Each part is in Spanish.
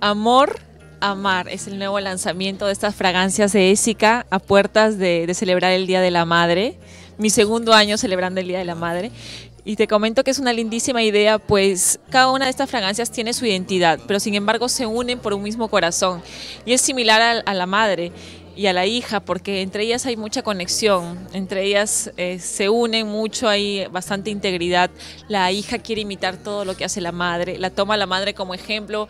Amor, amar es el nuevo lanzamiento de estas fragancias de Ésica a puertas de, de, celebrar el Día de la Madre, mi segundo año celebrando el Día de la Madre. Y te comento que es una lindísima idea, pues cada una de estas fragancias tiene su identidad, pero sin embargo se unen por un mismo corazón y es similar a, la madre y a la hija, porque entre ellas hay mucha conexión, entre ellas eh, se unen mucho, hay bastante integridad. La hija quiere imitar todo lo que hace la madre, la toma la madre como ejemplo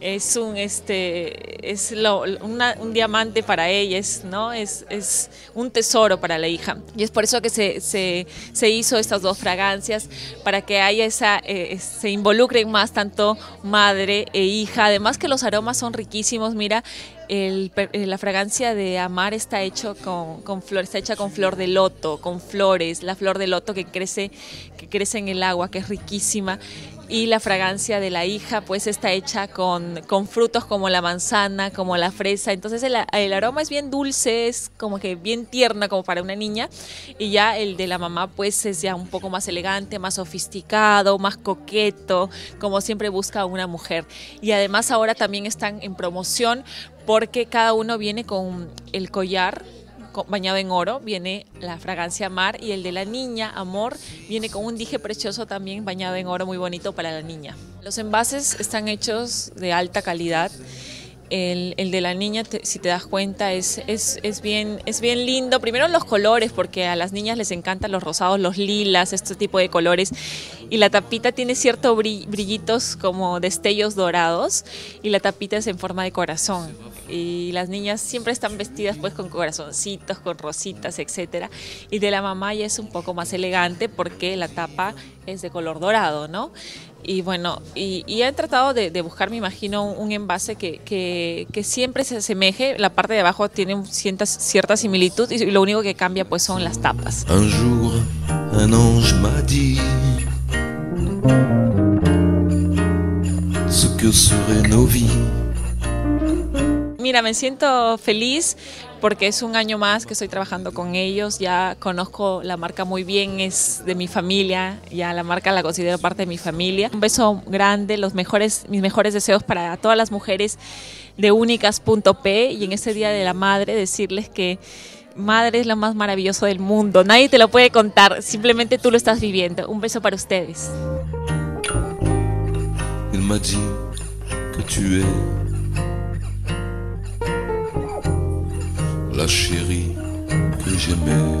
es un este es lo, una, un diamante para ella, es, ¿no? Es, es, un tesoro para la hija. Y es por eso que se, se, se hizo estas dos fragancias, para que haya esa, eh, se involucren más tanto madre e hija. Además que los aromas son riquísimos, mira, el, la fragancia de Amar está hecho con, con flor, está hecha con flor de loto, con flores, la flor de loto que crece, que crece en el agua, que es riquísima y la fragancia de la hija pues está hecha con, con frutos como la manzana, como la fresa, entonces el, el, aroma es bien dulce, es como que bien tierna como para una niña. Y ya el de la mamá pues es ya un poco más elegante, más sofisticado, más coqueto, como siempre busca una mujer. Y además ahora también están en promoción porque cada uno viene con el collar bañado en oro, viene la fragancia Mar y el de la niña, Amor, viene con un dije precioso también bañado en oro muy bonito para la niña. Los envases están hechos de alta calidad. El, el, de la niña, si te das cuenta, es, es, es, bien, es bien lindo. Primero los colores, porque a las niñas les encantan los rosados, los lilas, este tipo de colores. Y la tapita tiene ciertos brillitos como destellos dorados y la tapita es en forma de corazón. Y las niñas siempre están vestidas pues con corazoncitos, con rositas, etc. Y de la mamá ya es un poco más elegante porque la tapa es de color dorado, ¿no? Y bueno, y, y tratado de, de, buscar, me imagino, un, envase que, que, siempre se asemeje. La parte de abajo tiene cierta, cierta similitud y lo único que cambia pues son las tapas. Un jour, un ange m'a dit ce que seraient nos vies. Mira, me siento feliz porque es un año más que estoy trabajando con ellos, ya conozco la marca muy bien, es de mi familia, ya la marca la considero parte de mi familia. Un beso grande, los mejores, mis mejores deseos para todas las mujeres de únicas.p y en este Día de la Madre decirles que madre es lo más maravilloso del mundo, nadie te lo puede contar, simplemente tú lo estás viviendo. Un beso para ustedes. La chérie que j'aimais.